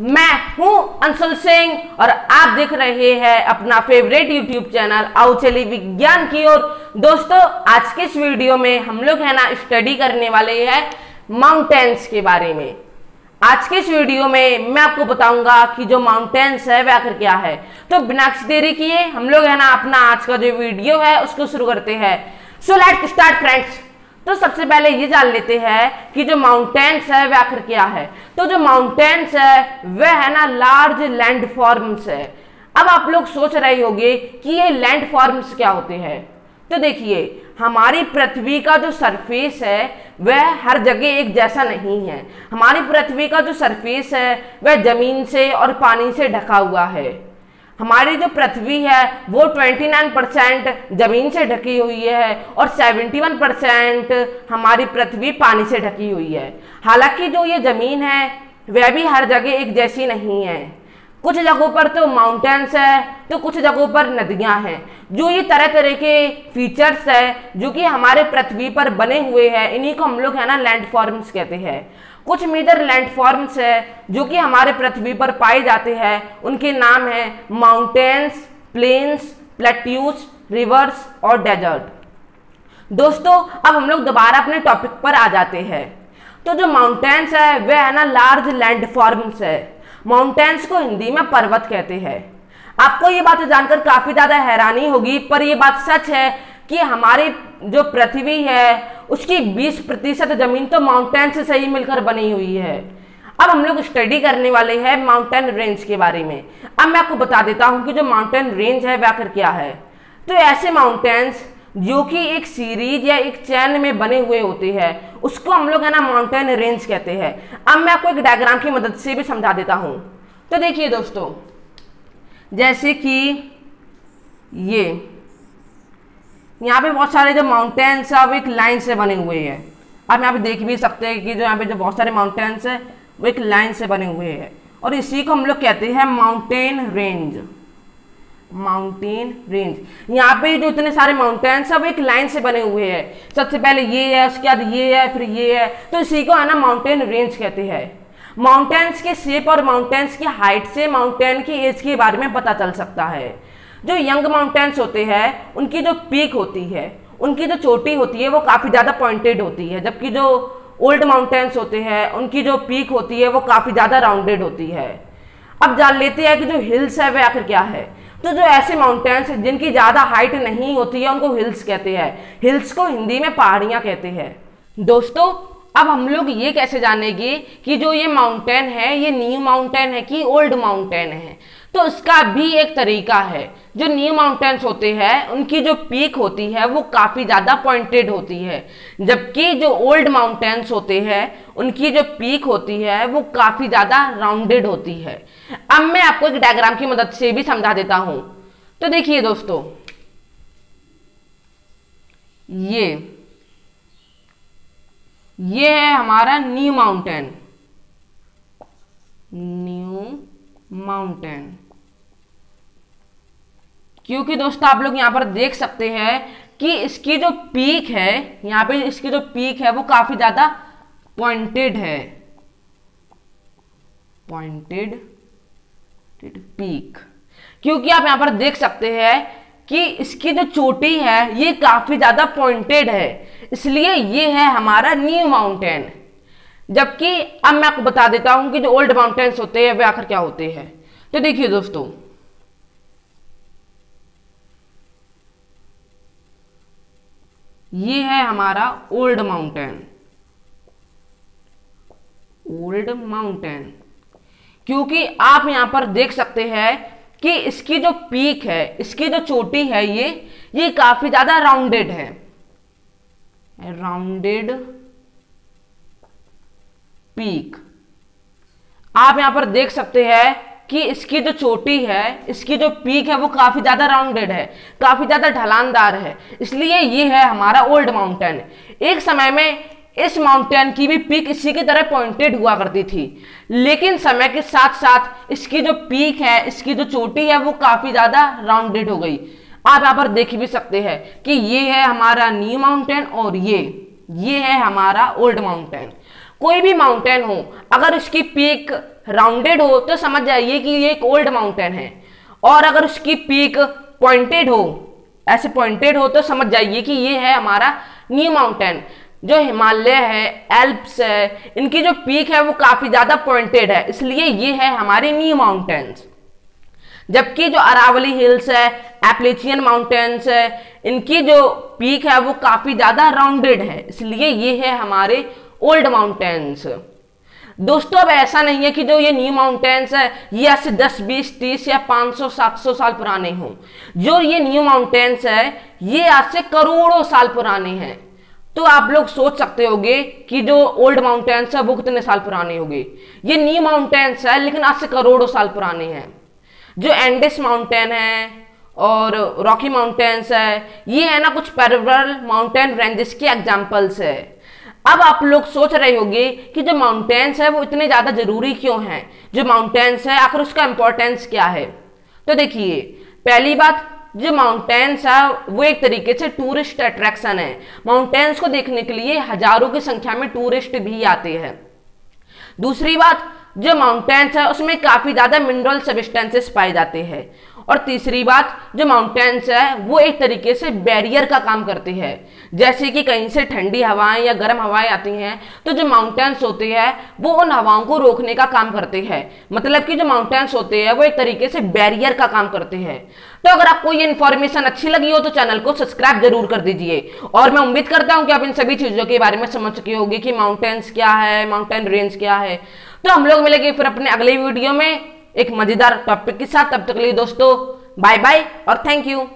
मैं हूँ अंशुल सिंह और आप देख रहे हैं अपना फेवरेट यूट्यूब चैनल आओ चली विज्ञान की ओर। दोस्तों, आज के इस वीडियो में हम लोग है ना स्टडी करने वाले हैं माउंटेन्स के बारे में। आज के इस वीडियो में मैं आपको बताऊँगा कि जो माउंटेन्स है, वह आखिर क्या है। तो बिना देरी किए हम लोग है ना अपना आज का जो वीडियो है, उसको शुरू करते हैं। सो लेट स्टार्ट फ्रेंड्स तो सबसे पहले ये जान लेते हैं कि जो माउंटेन्स है, वह आखिर क्या है? तो जो माउंटेन्स है, वह है ना लार्ज लैंड फॉर्म्स है। अब आप लोग सोच रहे होंगे कि ये लैंड फॉर्म्स क्या होते हैं? तो देखिए, हमारी पृथ्वी का जो सरफेस है, वह हर जगह एक जैसा नहीं है। हमारी पृथ्वी का जो सरफेस है, वह ज़मीन से और पानी से ढका हुआ है। हमारी जो पृथ्वी है, वो 29 परसेंट ज़मीन से ढकी हुई है और 71 परसेंट हमारी पृथ्वी पानी से ढकी हुई है। हालाँकि जो ये ज़मीन है, वह भी हर जगह एक जैसी नहीं है। कुछ जगहों पर तो माउंटेन्स है तो कुछ जगहों पर नदियाँ हैं। जो ये तरह तरह के फीचर्स है, जो कि हमारे पृथ्वी पर बने हुए हैं, इन्हीं को हम लोग है ना लैंड फॉर्म्स कहते हैं। कुछ मेजर लैंडफॉर्म्स है, जो कि हमारे पृथ्वी पर पाए जाते हैं। उनके नाम है माउंटेन्स प्लेन्स प्लेट्यूज रिवर्स और डेजर्ट दोस्तों, अब हम लोग दोबारा अपने टॉपिक पर आ जाते हैं। तो जो माउंटेन्स है वह है ना लार्ज लैंडफॉर्म्स है। माउंटेन्स को हिंदी में पर्वत कहते हैं। आपको ये बात जानकर काफ़ी ज़्यादा हैरानी होगी, पर यह बात सच है कि हमारी जो पृथ्वी है उसकी 20 प्रतिशत ज़मीन तो माउंटेन से सही मिलकर बनी हुई है। अब हम लोग स्टडी करने वाले हैं माउंटेन रेंज के बारे में। अब मैं आपको बता देता हूँ कि जो माउंटेन रेंज है, वह आखिर क्या है? तो ऐसे माउंटेन्स जो कि एक सीरीज़ या एक चैन में बने हुए होते हैं, उसको हम लोग है ना माउंटेन रेंज कहते हैं। अब मैं आपको एक डायग्राम की मदद से भी समझा देता हूँ। तो देखिए दोस्तों, जैसे कि ये यहाँ पे बहुत सारे जो माउंटेन्स है, वो एक लाइन से बने हुए हैं। आप यहाँ पे देख भी सकते हैं कि जो यहाँ पे जो बहुत सारे माउंटेन्स है, वो एक लाइन से बने हुए हैं। और इसी को हम लोग कहते हैं माउंटेन रेंज माउंटेन रेंज यहाँ पे जो इतने सारे माउंटेन्स है, वो एक लाइन से बने हुए हैं। सबसे पहले ये है, उसके बाद ये है, फिर ये है। तो इसी को है ना माउंटेन रेंज कहते हैं। माउंटेन्स के शेप और माउंटेन्स की हाइट से माउंटेन की एज के बारे में पता चल सकता है। जो यंग माउंटेन्स होते हैं, उनकी जो पीक होती है, उनकी जो चोटी होती है, वो काफ़ी ज़्यादा पॉइंटेड होती है, जबकि जो ओल्ड माउंटेन्स होते हैं, उनकी जो पीक होती है, वो काफ़ी ज़्यादा राउंडेड होती है। अब जान लेते हैं कि जो हिल्स है वह आखिर क्या है? तो जो ऐसे माउंटेन्स हैं, जिनकी ज़्यादा हाइट नहीं होती है, उनको हिल्स कहते हैं। हिल्स को हिंदी में पहाड़ियाँ कहते हैं। दोस्तों, अब हम लोग ये कैसे जानेंगे कि जो ये माउंटेन है, ये न्यू माउंटेन है कि ओल्ड माउंटेन है? तो इसका भी एक तरीका है। जो न्यू माउंटेन्स होते हैं, उनकी जो पीक होती है, वो काफ़ी ज़्यादा पॉइंटेड होती है। जबकि जो ओल्ड माउंटेन्स होते हैं, उनकी जो पीक होती है, वो काफ़ी ज़्यादा राउंडेड होती है। अब मैं आपको एक डायग्राम की मदद से भी समझा देता हूँ। तो देखिए दोस्तों, ये ये है हमारा न्यू माउंटेन न्यू माउंटेन क्योंकि दोस्तों, आप लोग यहाँ पर देख सकते हैं कि इसकी जो पीक है, यहाँ पे इसकी जो पीक है, वो काफ़ी ज़्यादा पॉइंटेड है। पॉइंटेड पीक क्योंकि आप यहाँ पर देख सकते हैं कि इसकी जो चोटी है, ये काफ़ी ज़्यादा पॉइंटेड है। इसलिए ये है हमारा न्यू माउंटेन जबकि अब मैं आपको बता देता हूँ कि जो ओल्ड माउंटेन्स होते हैं, वे आखिर क्या होते हैं। तो देखिए दोस्तों ये है हमारा ओल्ड माउंटेन। Old mountain. क्योंकि आप यहाँ पर देख सकते हैं कि इसकी जो पीक है, इसकी जो चोटी है ये ये काफ़ी ज़्यादा राउंडेड है। राउंडेड पीक आप यहाँ पर देख सकते हैं कि इसकी जो चोटी है, इसकी जो पीक है, वो काफ़ी ज़्यादा राउंडेड है, काफ़ी ज़्यादा ढलानदार है। इसलिए ये है हमारा ओल्ड माउंटेन एक समय में इस माउंटेन की भी पीक इसी की तरह पॉइंटेड हुआ करती थी। लेकिन समय के साथ साथ इसकी जो पीक है, इसकी जो चोटी है, वो काफ़ी ज़्यादा राउंडेड हो गई। आप यहाँ पर देख भी सकते हैं कि ये है हमारा न्यू माउंटेन और ये ये है हमारा ओल्ड माउंटेन कोई भी माउंटेन हो, अगर उसकी पीक राउंडेड हो तो समझ जाइए कि ये एक ओल्ड माउंटेन है। और अगर उसकी पीक पॉइंटेड हो, ऐसे पॉइंटेड हो तो समझ जाइए कि ये है हमारा न्यू माउंटेन जो हिमालय है एल्प्स है, इनकी जो पीक है, वो काफ़ी ज़्यादा पॉइंटेड है। इसलिए ये है हमारे न्यू माउंटेन्स जबकि जो अरावली हिल्स है एप्लेचियन माउंटेन्स है, इनकी जो पीक है, वो काफ़ी ज़्यादा राउंडेड है। इसलिए ये है हमारे ओल्ड माउंटेन्स दोस्तों अब ऐसा नहीं है कि जो ये न्यू माउंटेन्स है ये ऐसे 10, 20, 30 या 500, 700 साल पुराने हों। जो ये न्यू माउंटेन्स है ये आज से करोड़ों साल पुराने हैं। तो आप लोग सोच सकते होंगे कि जो ओल्ड माउंटेन्स है वो कितने साल पुराने होंगे। ये न्यू माउंटेन्स है लेकिन आज से करोड़ों साल पुराने हैं। जो एंडिस माउंटेन है और रॉकी माउंटेन्स है ये है ना कुछ पेरवरल माउंटेन रेंजेस के एग्जाम्पल्स है। अब आप लोग सोच रहे होंगे कि जो माउंटेन्स है, वो इतने ज़्यादा ज़रूरी क्यों हैं? जो माउंटेन्स है, आखिर उसका इंपॉर्टेंस क्या है? तो देखिए, पहली बात, जो माउंटेन्स है, वो एक तरीके से टूरिस्ट अट्रैक्शन है। माउंटेन्स को देखने के लिए हज़ारों की संख्या में टूरिस्ट भी आते हैं। दूसरी बात जो माउंटेन्स है, उसमें काफ़ी ज़्यादा मिनरल सबिस्टेंसेस पाए जाते हैं। और तीसरी बात, जो माउंटेन्स है, वो एक तरीके से बैरियर का काम करती है। जैसे कि कहीं से ठंडी हवाएँ या गर्म हवाएँ आती हैं तो जो माउंटेन्स होते हैं, वो उन हवाओं को रोकने का काम करते हैं। मतलब कि जो माउंटेन्स होते हैं, वो एक तरीके से बैरियर का काम करते हैं। तो अगर आपको ये इन्फॉर्मेशन अच्छी लगी हो तो चैनल को सब्सक्राइब ज़रूर कर दीजिए। और मैं उम्मीद करता हूँ कि आप इन सभी चीज़ों के बारे में समझ चुके होगी कि माउंटेन्स क्या है माउंटेन रेंज क्या है। तो हम लोग मिलेंगे फिर अपने अगले वीडियो में एक मज़ेदार टॉपिक के साथ। तब तक लिए दोस्तों बाय बाय और थैंक यू